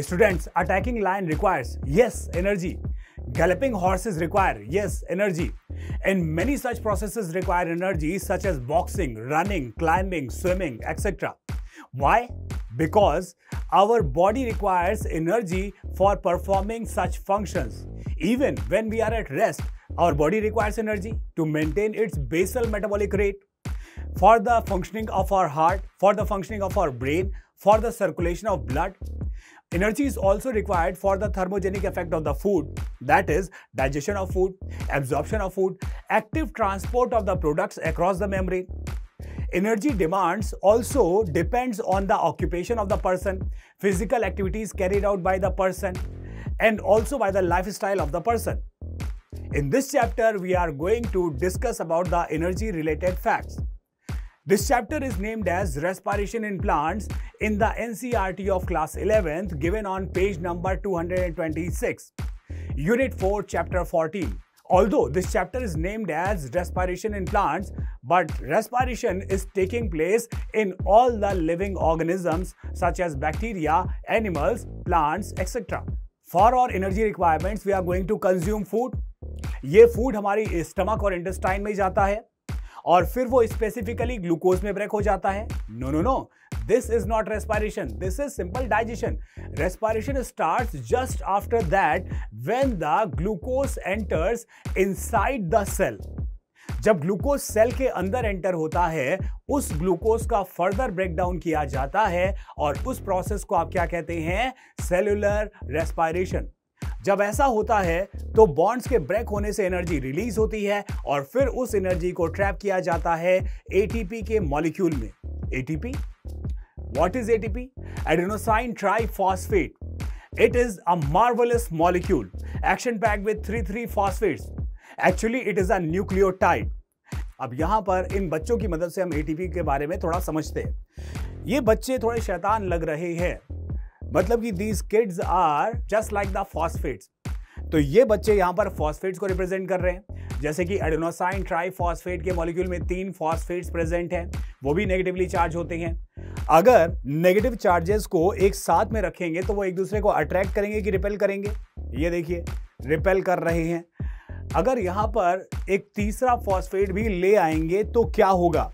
Students, attacking lion requires, yes, energy. Galloping horses require, yes, energy. And many such processes require energy, such as boxing, running, climbing, swimming, etc. Why? Because our body requires energy for performing such functions. Even when we are at rest, our body requires energy to maintain its basal metabolic rate for the functioning of our heart, for the functioning of our brain, for the circulation of blood. Energy is also required for the thermogenic effect of the food, that is, digestion of food, absorption of food, active transport of the products across the membrane. Energy demands also depends on the occupation of the person, physical activities carried out by the person, and also by the lifestyle of the person. In this chapter, we are going to discuss about the energy related facts. This chapter is named as Respiration in Plants in the NCERT of class 11th given on page number 226, Unit 4, chapter 14. Although this chapter is named as Respiration in Plants, but respiration is taking place in all the living organisms such as bacteria, animals, plants, etc. For our energy requirements, we are going to consume food. ये food हमारी stomach और intestine में जाता है और फिर वो specifically glucose में ब्रेक हो जाता है। No no no this is not respiration this is simple digestion respiration start just after that when the glucose enters inside the cell जब ग्लूकोज सेल के अंदर एंटर होता है, उस ग्लूकोज का फर्दर ब्रेकडाउन किया जाता है और उस प्रोसेस को आप क्या कहते हैं? सेलुलर रेस्पायरेशन जब ऐसा होता है तो बॉन्ड्स के ब्रेक होने से एनर्जी रिलीज़ होती है और फिर उस एनर्जी को ट्रैप किया जाता है एटीपी के मॉलिक्यूल में। ATP what is ATP adenosine triphosphate it is a marvellous molecule action pack with three three phosphates actually it is a nucleotide अब यहाँ पर इन बच्चों की मदद से हम एटीपी के बारे में थोड़ा समझते हैं। ये बच्चे थोड़े शैतान लग रहे हैं। मतलब कि these kids are just like the phosphates तो ये बच्चे यहाँ पर फॉस्फेट्स को रिप्रेजेंट कर रहे हैं। जैसे कि एडेनोसाइन ट्राइफॉस्फेट के मॉलिक्यूल में तीन फॉस्फेट्स प्रेजेंट हैं, वो भी नेगेटिवली चार्ज होते हैं। अगर नेगेटिव चार्जेस को एक साथ में रखेंगे तो वो एक दूसरे को अट्रैक्ट करेंगे कि रिपेल करेंगे। ये देखिए रिपेल कर रहे हैं। अगर यहाँ पर एक तीसरा फॉस्फेट भी ले आएँगे तो क्या होगा?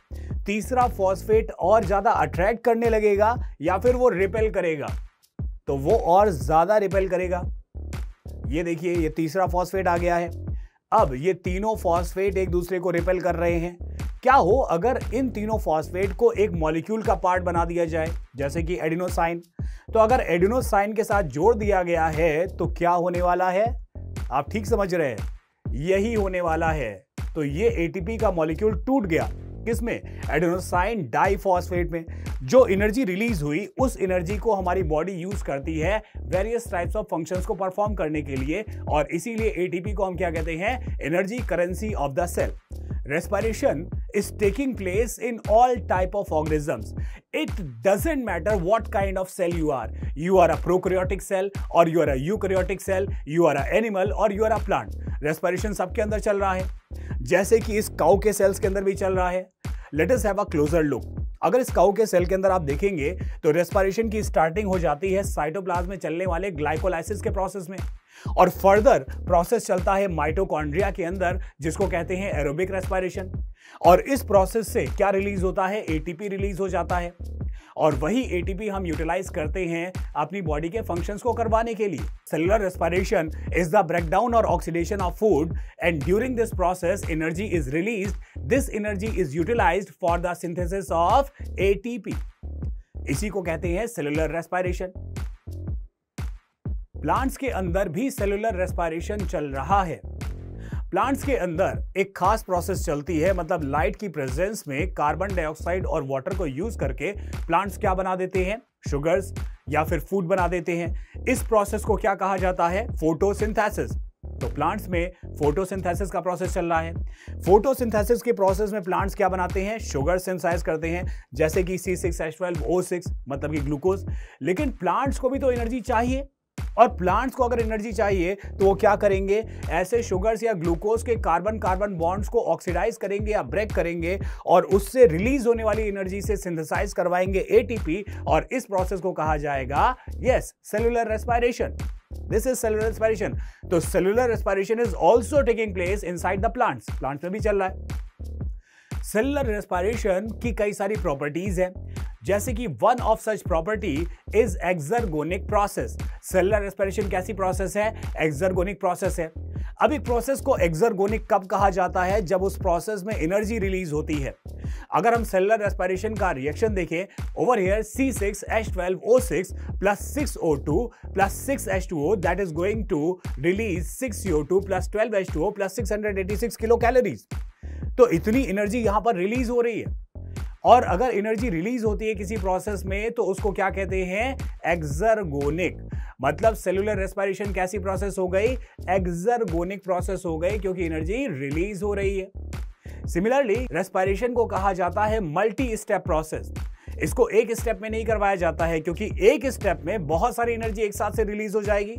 तीसरा फॉस्फेट और ज़्यादा अट्रैक्ट करने लगेगा या फिर वो रिपेल करेगा? तो वो और ज़्यादा रिपेल करेगा। ये देखिए, ये तीसरा फॉस्फेट आ गया है। अब ये तीनों फॉस्फेट एक दूसरे को रिपेल कर रहे हैं। क्या हो अगर इन तीनों फॉस्फेट को एक मॉलिक्यूल का पार्ट बना दिया जाए, जैसे कि एडिनोसाइन? तो अगर एडिनोसाइन के साथ जोड़ दिया गया है तो क्या होने वाला है? आप ठीक समझ रहे हैं। यही होने वाला है। तो ये एटीपी का मॉलिक्यूल टूट गया। किसमें एडोनोसाइन डाइफॉस्फेट में। जो एनर्जी रिलीज़ हुई, उस एनर्जी को हमारी बॉडी यूज़ करती है वेरियस टाइप्स ऑफ़ फ़ंक्शंस को परफॉर्म करने के लिए और इसीलिए एटीपी को हम क्या कहते हैं? Energy currency of the cell respiration is taking place in all type of organisms it doesn't matter what kind of cell you are you are a prokaryotic cell और you are a eukaryotic cell you are a animal और you are a plant respiration सबके अंदर चल रहा है। जैसे कि इस काउ के सेल्स के अंदर भी चल रहा है। Let us have a closer look अगर इस काउ के सेल के अंदर आप देखेंगे तो रेस्पिरेशन की स्टार्टिंग हो जाती है साइटोप्लाज्म में चलने वाले ग्लाइकोलाइसिस के प्रोसेस में। और फर्दर प्रोसेस चलता है माइटोकॉन्ड्रिया के अंदर, जिसको कहते हैं एरोबिक रेस्पिरेशन और इस प्रोसेस से क्या रिलीज़ होता है? एटीपी रिलीज़ हो जाता है। और वही एटीपी हम यूटिलाइज करते हैं अपनी बॉडी के फ़ंक्शंस को करवाने के लिए। Cellular respiration is the breakdown और oxidation of food and during this process energy is release this energy is utilised for the synthesis of ATP इसी को कहते हैं सेलुलर रेस्पिरेशन प्लांट्स के अंदर भी सेलुलर रेस्पिरेशन चल रहा है। प्लांट्स के अंदर एक खास प्रोसेस चलती है मतलब लाइट की प्रेजेंस में कार्बन डाइऑक्साइड और वाटर को यूज़ करके प्लांट्स क्या बना देते हैं? शुगर्स या फिर फ़ूड बना देते हैं। इस प्रोसेस को क्या कहा जाता है? फोटोसिंथेसिस तो प्लांट्स में फोटोसिंथेसिस का प्रोसेस चल रहा है। फोटोसिंथेसिस के प्रोसेस में प्लांट्स क्या बनाते हैं? शुगर सिंथेसाइज करते हैं, जैसे कि C six H twelve O six मतलब कि ग्लूकोज लेकिन प्लांट्स को भी तो एनर्जी चाहिए। और प्लांट्स को अगर एनर्जी चाहिए तो वो क्या करेंगे? ऐसे शुगर्स या ग्लूकोज के कार्बन कार्बन बॉन्ड्स को ऑक्सीडाइज करेंगे या ब्रेक करेंगे और उससे रिलीज़ होने वाली एनर्जी से सिंथेसाइज करवाएँगे एटीपी और इस प्रोसेस को कहा जाएगा yes cellular respiration this is cellular respiration तो cellular respiration is also taking place inside the plants plants में भी चल रहा है। सेलुलर रेस्पायरेशन की कई सारी प्रॉपर्टीज़ हैं। जैसे कि one of such property is exergonic process cellular respiration कैसी प्रोसेस है? एक्सरगोनिक प्रोसेस है। अब एक प्रोसेस को एक्सरगोनिक कब कहा जाता है? जब उस प्रोसेस में एनर्जी रिलीज़ होती है। अगर हम सेलुलर रेस्पिरेशन का रिएक्शन देखें over here C6H12O6 plus 6O2 plus 6H2O that is going to release 6CO2 plus 12H2O plus 686 kilo calories तो इतनी एनर्जी यहाँ पर रिलीज़ हो रही है। और अगर एनर्जी रिलीज़ होती है किसी प्रोसेस में तो उसको क्या कहते हैं? एक्सरगोनिक मतलब सेलुलर रेस्पायरेशन कैसी प्रोसेस हो गई? एक्सरगोनिक प्रोसेस हो गई क्योंकि एनर्जी रिलीज़ हो रही है। सिमिलरली रेस्पायरेशन को कहा जाता है मल्टी स्टेप प्रोसेस इसको एक स्टेप में नहीं करवाया जाता है क्योंकि एक स्टेप में बहुत सारी एनर्जी एक साथ से रिलीज़ हो जाएगी।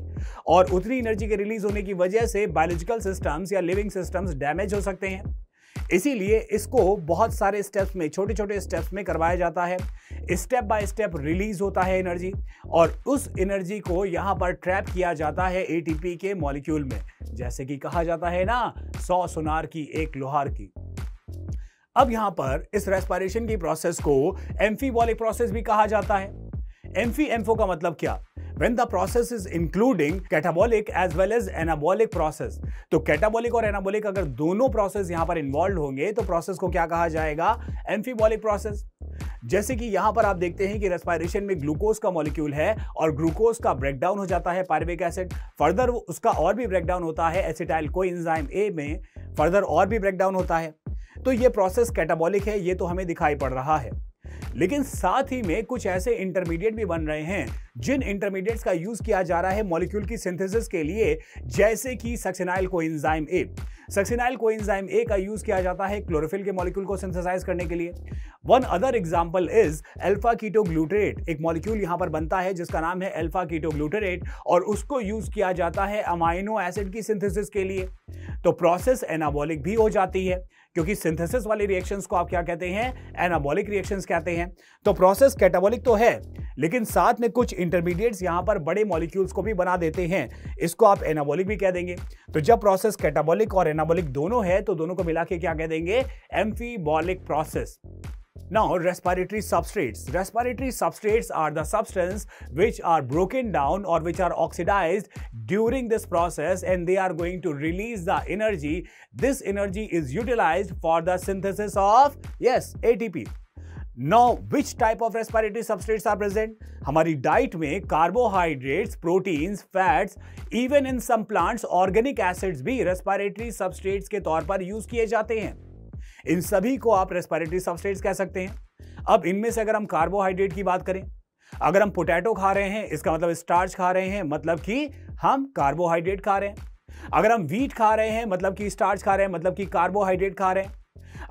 और उतनी एनर्जी के रिलीज़ होने की वजह से बायोलॉजिकल सिस्टम्स या लिविंग सिस्टम्स डैमेज हो सकते हैं। इसीलिए इसको बहुत सारे स्टेप्स में छोटे छोटे स्टेप्स में करवाया जाता है। स्टेप बाय स्टेप रिलीज़ होता है एनर्जी और उस एनर्जी को यहाँ पर ट्रैप किया जाता है एटीपी के मॉलिक्यूल में। जैसे कि कहा जाता है ना, सौ सुनार की एक लोहार की। अब यहाँ पर इस रेस्पायरेशन की प्रोसेस को एम्फीबॉलिक प्रोसेस भी कहा जाता है। एम्फी एम्फो का मतलब क्या? When the process is including catabolic as well as anabolic process तो catabolic और anabolic अगर दोनों प्रोसेस यहाँ पर इन्वॉल्व होंगे तो प्रोसेस को क्या कहा जाएगा? एम्फीबॉलिक प्रोसेस जैसे कि यहाँ पर आप देखते हैं कि रेस्पायरेशन में ग्लूकोज का मॉलिक्यूल है और ग्लूकोज का ब्रेकडाउन हो जाता है पायरविक एसिड फर्दर उसका और भी ब्रेकडाउन होता है एसिटाइल को इंजाइम ए में. फर्दर और भी ब्रेकडाउन होता है. तो ये प्रोसेस कैटाबॉलिक है, ये तो हमें दिखाई पड़ रहा है. लेकिन साथ ही में कुछ ऐसे इंटरमीडिएट भी बन रहे हैं, जिन इंटरमीडिएट्स का यूज़ किया जा रहा है मॉलिक्यूल की सिंथेसिस के लिए, जैसे कि succinyl coenzyme A succinyl coenzyme A का यूज़ किया जाता है क्लोरोफिल के मॉलिक्यूल को सिंथेसाइज करने के लिए। One other example is alpha ketoglutarate एक मॉलिक्यूल यहाँ पर बनता है, जिसका नाम है अल्फ़ा कीटोग्लूटरेट और उसको यूज़ किया जाता है अमाइनो एसिड की सिंथेसिस के लिए। तो प्रोसेस एनाबॉलिक भी हो जाती है। क्योंकि सिंथेसिस वाली रिएक्शंस को आप क्या कहते हैं? एनाबॉलिक रिएक्शंस कहते हैं। तो प्रोसेस कैटाबॉलिक तो है, लेकिन साथ में कुछ इंटरमीडिएट्स यहाँ पर बड़े मॉलिक्यूल्स को भी बना देते हैं। इसको आप एनाबॉलिक भी कह देंगे। तो जब प्रोसेस कैटाबॉलिक और एनाबॉलिक दोनों है तो दोनों को मिला के क्या कह देंगे? Amphibolic process Now, respiratory substrates. Respiratory substrates are the substance which are broken down or which are oxidized during this process and they are going to release the energy. This energy is utilized for the synthesis of, yes, ATP. Now, which type of respiratory substrates are present? हमारी diet में carbohydrates proteins fats even in some plants organic acids भी respiratory substrates के तौर पर use किए जाते हैं इन सभी को आप रेस्पिरेटरी सबस्टेट्स कह सकते हैं। अब इनमें से अगर हम कार्बोहाइड्रेट की बात करें, अगर हम पोटैटो खा रहे हैं, इसका मतलब स्टार्च खा रहे हैं मतलब कि हम कार्बोहाइड्रेट खा रहे हैं। अगर हम वीट खा रहे हैं मतलब कि स्टार्च खा रहे हैं मतलब कि कार्बोहाइड्रेट खा रहे हैं।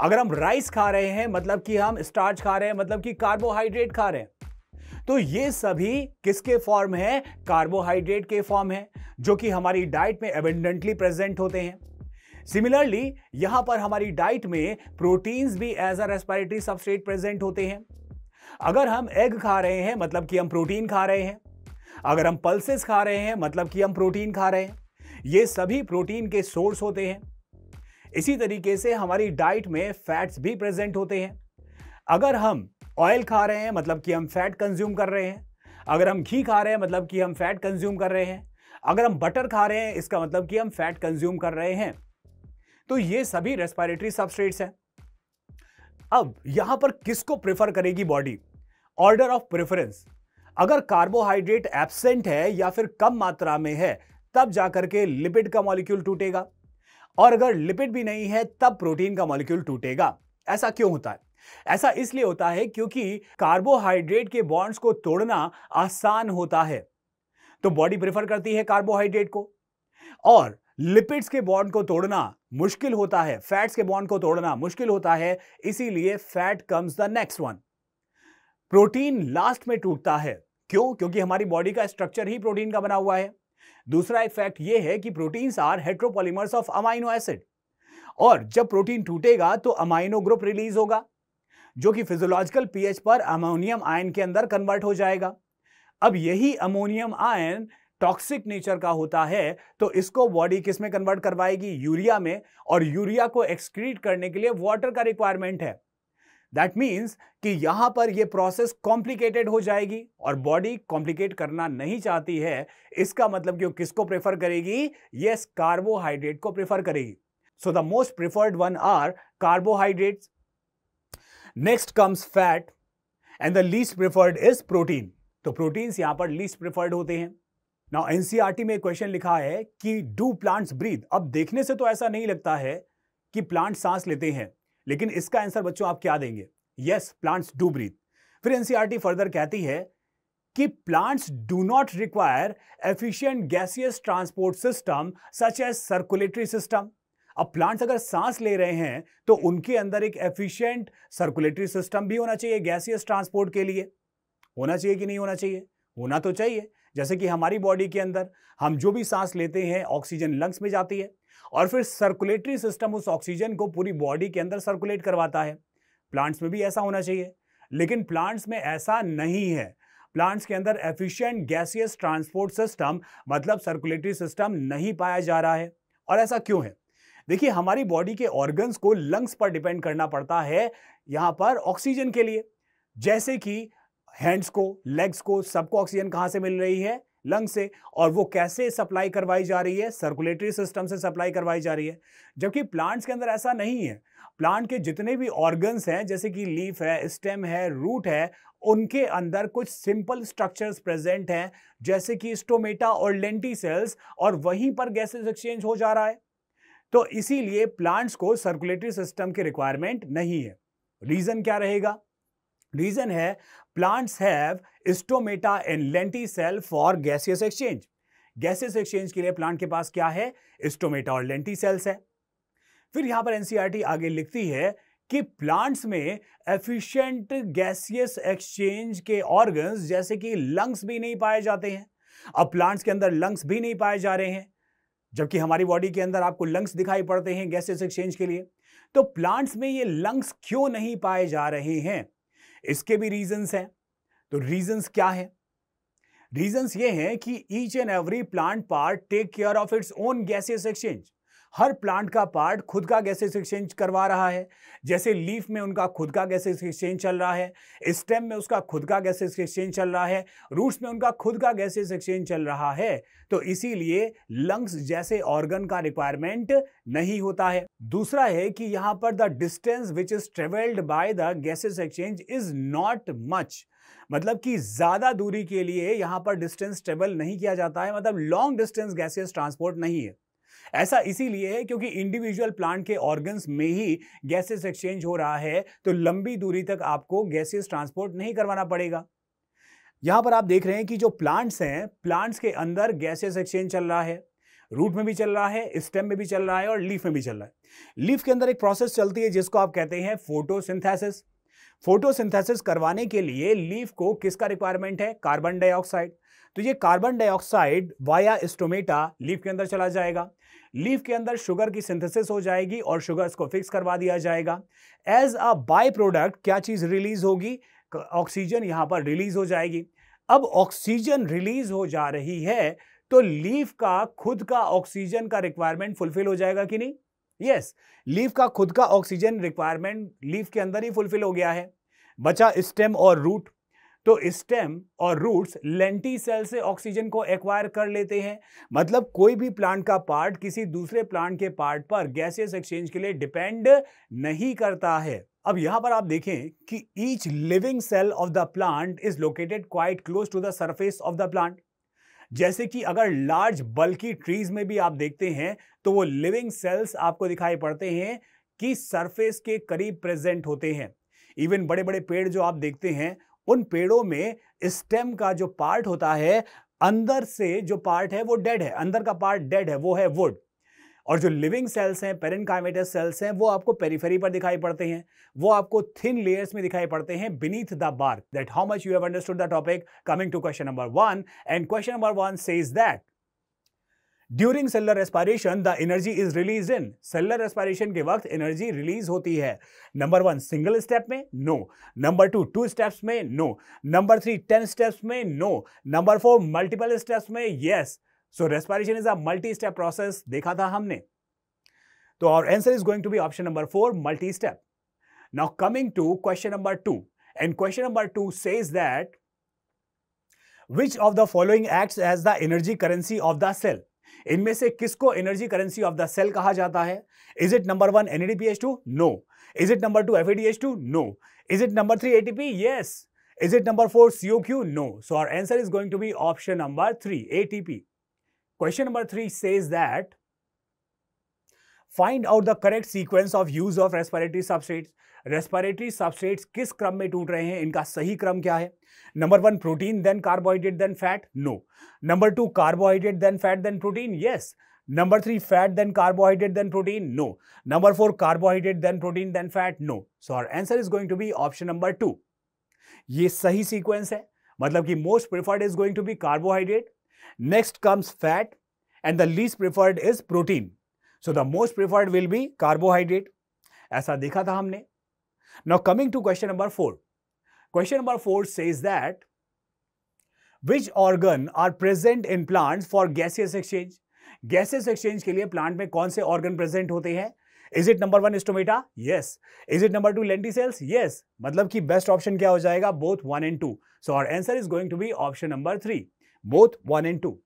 अगर हम राइस खा रहे हैं मतलब कि हम स्टार्च खा रहे हैं मतलब कि कार्बोहाइड्रेट खा रहे हैं। तो ये सभी किसके फॉर्म है? कार्बोहाइड्रेट के फॉर्म है, जो कि हमारी डाइट में एबेंडेंटली प्रेजेंट होते हैं। सिमिलरली यहाँ पर हमारी डाइट में प्रोटीन्स भी as a respiratory substrate present होते हैं। अगर हम एग खा रहे हैं मतलब कि हम प्रोटीन खा रहे हैं। अगर हम पल्सेस खा रहे हैं मतलब कि हम प्रोटीन खा रहे हैं। ये सभी प्रोटीन के सोर्स होते हैं। इसी तरीके से हमारी डाइट में फैट्स भी प्रेजेंट होते हैं। अगर हम ऑयल खा रहे हैं मतलब कि हम फैट कंज्यूम कर रहे हैं। अगर हम घी खा रहे हैं मतलब कि हम फैट कंज्यूम कर रहे हैं। अगर हम बटर खा रहे हैं, इसका मतलब कि हम फैट कंज्यूम कर रहे हैं। तो ये सभी रेस्पिरेटरी सबस्ट्रेट्स हैं। अब यहाँ पर किसको प्रेफर करेगी बॉडी ऑर्डर ऑफ़ प्रेफरेंस अगर कार्बोहाइड्रेट एब्सेंट है या फिर कम मात्रा में है, तब जाकर के लिपिड का मॉलिक्यूल टूटेगा। और अगर लिपिड भी नहीं है, तब प्रोटीन का मॉलिक्यूल टूटेगा। ऐसा क्यों होता है? ऐसा इसलिए होता है क्योंकि कार्बोहाइड्रेट के बॉन्ड्स को तोड़ना आसान होता है। तो बॉडी प्रेफर करती है कार्बोहाइड्रेट को। और लिपिड्स के बॉन्ड को तोड़ना मुश्किल होता है, फैट्स के बॉन्ड को तोड़ना मुश्किल होता है, इसीलिए fat comes the next one. Protein last में टूटता है। क्यों? क्योंकि हमारी बॉडी का स्ट्रक्चर ही प्रोटीन का बना हुआ है। दूसरा एक फैक्ट यह है कि proteins are heteropolymers of amino acid. और जब प्रोटीन टूटेगा तो अमाइनो ग्रुप रिलीज़ होगा, जो कि फिजियोलॉजिकल पीएच पर अमोनियम आयन के अंदर कन्वर्ट हो जाएगा। अब यही अमोनियम आयन टॉक्सिक नेचर का होता है तो इसको बॉडी किसमें कन्वर्ट करवाएगी? यूरिया में। और यूरिया को एक्सक्रीट करने के लिए वाटर का रिक्वायरमेंट है। दैट मीन्स कि यहाँ पर यह प्रोसेस कॉम्प्लिकेटेड हो जाएगी और बॉडी कॉम्प्लिकेट करना नहीं चाहती है। इसका मतलब कि वो किसको प्रेफर करेगी? यस कार्बोहाइड्रेट को प्रेफर करेगी। So the most preferred one are carbohydrates next comes fat and the least preferred is protein तो प्रोटीन्स यहाँ पर लीस्ट प्रिफर्ड होते हैं। नाउ एनसीआरटी में क्वेश्चन लिखा है कि डू प्लांट्स ब्रीथ अब देखने से तो ऐसा नहीं लगता है कि प्लांट सांस लेते हैं, लेकिन इसका आंसर बच्चों आप क्या देंगे? यस प्लांट्स डू ब्रीथ फिर एनसीआरटी फर्दर कहती है कि plants do not require efficient gaseous transport system such as circulatory system अब प्लांट्स अगर सांस ले रहे हैं तो उनके अंदर एक एफिशिएंट सर्कुलेटरी सिस्टम भी होना चाहिए गैसियस ट्रांसपोर्ट के लिए। होना चाहिए कि नहीं होना चाहिए? होना तो चाहिए। जैसे कि हमारी बॉडी के अंदर हम जो भी सांस लेते हैं ऑक्सीजन लंग्स में जाती है और फिर सर्कुलेटरी सिस्टम उस ऑक्सीजन को पूरी बॉडी के अंदर सर्कुलेट करवाता है। प्लांट्स में भी ऐसा होना चाहिए। लेकिन प्लांट्स में ऐसा नहीं है। प्लांट्स के अंदर एफिशिएंट गैसियस ट्रांसपोर्ट सिस्टम मतलब सर्कुलेटरी सिस्टम नहीं पाया जा रहा है। और ऐसा क्यों है? देखिए, हमारी बॉडी के ऑर्गन्स को लंग्स पर डिपेंड करना पड़ता है यहाँ पर ऑक्सीजन के लिए। जैसे कि हैंड्स को लेग्स को, सबको ऑक्सीजन कहाँ से मिल रही है? लंग से। और वो कैसे सप्लाई करवाई जा रही है? सर्कुलेटरी सिस्टम से सप्लाई करवाई जा रही है। जबकि प्लांट्स के अंदर ऐसा नहीं है। प्लांट के जितने भी ऑर्गन्स हैं, जैसे कि लीफ है स्टेम है रूट है, उनके अंदर कुछ सिंपल स्ट्रक्चर्स प्रेजेंट हैं, जैसे कि स्टोमेटा और लेंटी सेल्स और वहीं पर गैसेस एक्सचेंज हो जा रहा है। तो इसीलिए प्लांट्स को सर्कुलेटरी सिस्टम की रिक्वायरमेंट नहीं है। रीजन क्या रहेगा? रीजन है plants have stomata and lenticel for gaseous exchange gaseous exchange के लिए प्लांट के पास क्या है? स्टोमेटा और लेंटी सेल्स है। फिर यहाँ पर एनसीआरटी आगे लिखती है कि प्लांट्स में एफिशिएंट गैसियस एक्सचेंज के ऑर्गन्स जैसे कि लंग्स भी नहीं पाए जाते हैं। अब प्लांट्स के अंदर लंग्स भी नहीं पाए जा रहे हैं, जबकि हमारी बॉडी के अंदर आपको लंग्स दिखाई पड़ते हैं गैसेस एक्सचेंज के लिए। तो प्लांट्स में ये लंग्स क्यों नहीं पाए जा रहे हैं? इसके भी रीजंस हैं। तो रीजंस क्या है? रीजंस ये हैं कि each and every plant part take care of its own gaseous exchange her plant का पार्ट खुद का गैसेस एक्सचेंज करवा रहा है। जैसे लीफ में उनका खुद का गैसेस एक्सचेंज चल रहा है, स्टेम में उसका खुद का गैसेस एक्सचेंज चल रहा है, रूट्स में उनका खुद का गैसेस एक्सचेंज चल रहा है। तो इसीलिए लंग्स जैसे ऑर्गन का रिक्वायरमेंट नहीं होता है। दूसरा है कि यहाँ पर the distance which is travelled by the gases exchange is not much. मतलब कि ज़्यादा दूरी के लिए यहाँ पर डिस्टेंस ट्रेवल नहीं किया जाता है। मतलब लॉन्ग डिस्टेंस गैसेस ट्रांसपोर्ट नहीं है। ऐसा इसीलिए है क्योंकि इंडिविजुअल प्लांट के ऑर्गन्स में ही गैसेस एक्सचेंज हो रहा है तो लंबी दूरी तक आपको गैसेस ट्रांसपोर्ट नहीं करवाना पड़ेगा। यहाँ पर आप देख रहे हैं कि जो प्लांट्स हैं प्लांट्स के अंदर गैसेस एक्सचेंज चल रहा है। रूट में भी चल रहा है स्टेम में भी चल रहा है और लीफ में भी चल रहा है। लीफ के अंदर एक प्रोसेस चलती है जिसको आप कहते हैं फोटोसिंथेसिस फोटोसिंथेसिस करवाने के लिए लीफ को किसका रिक्वायरमेंट है? कार्बन डाइऑक्साइड तो ये carbon dioxide via stomata leaf के अंदर चला जाएगा। लीफ के अंदर शुगर की सिंथेसिस हो जाएगी और शुगर्स को फिक्स करवा दिया जाएगा। एज अ बाय प्रोडक्ट क्या चीज़ रिलीज़ होगी? ऑक्सीजन यहाँ पर रिलीज़ हो जाएगी। अब ऑक्सीजन रिलीज़ हो जा रही है तो लीफ का खुद का ऑक्सीजन का रिक्वायरमेंट फुलफिल हो जाएगा कि नहीं? यस yes, लीफ का खुद का ऑक्सीजन रिक्वायरमेंट लीफ के अंदर ही फुलफिल हो गया है। बचा स्टेम और रूट तो स्टेम और रूट्स लेंटी सेल से ऑक्सीजन को एक्वायर कर लेते हैं। मतलब कोई भी प्लांट का पार्ट किसी दूसरे प्लांट के पार्ट पर गैसियस एक्सचेंज के लिए डिपेंड नहीं करता है। अब यहाँ पर आप देखें कि each living cell of the plant is located quite close to the surface of the plant जैसे कि अगर लार्ज बल्कि ट्रीज में भी आप देखते हैं तो वो लिविंग सेल्स आपको दिखाई पड़ते हैं कि सरफेस के करीब प्रेजेंट होते हैं। इवन बड़े बड़े पेड़ जो आप देखते हैं उन पेड़ों में स्टेम का जो पार्ट होता है, अंदर से जो पार्ट है वो डेड है, अंदर का पार्ट डेड है, वो है वुड और जो लिविंग सेल्स हैं पेरेनकाइमेटस सेल्स हैं, वो आपको पेरीफेरी पर दिखाई पड़ते हैं, वो आपको थिन लेयर्स में दिखाई पड़ते हैं beneath the bark that how much you have understood the topic coming to question number one and question number one says that during cellular respiration the energy is release in cellular respiration के वक्त energy release होती है। Number one single step में no number two two steps में no number three ten steps में no number four multiple steps में yes so respiration is a multi step process देखा था हमने। तो और answer is going to be option number four multi step now coming to question number two and question number two says that which of the following acts as the energy currency of the cell इनमें से किसको energy currency of the cell कहा जाता है? Is it number one NDPS two no is it number two F two no is it number three A T yes is it number four CO Q no so our answer is going to be option number three A T question number three says that find out the correct sequence of use of respiratory substrates. Respiratory substrates किस क्रम में टूट रहे हैं? इनका सही क्रम क्या है? Number one protein then carbohydrate then fat no number two carbohydrate then fat then protein yes number three fat then carbohydrate then protein no number four carbohydrate then protein then fat no so our answer is going to be option number two ये सही sequence है। मतलब कि most preferred is going to be carbohydrate next comes fat and the least preferred is protein. So the most preferred will be carbohydrate ऐसा देखा था हमने। Now coming to question number four question number four says that which organ are present in plant for gaseous exchange gaseous exchange के लिए plant में कौन से organ present होते हैं? Is it number one stomata yes is it number two lenticels sales yes मतलब कि best option क्या हो जाएगा? Both one and two so our answer is going to be option number three both one and two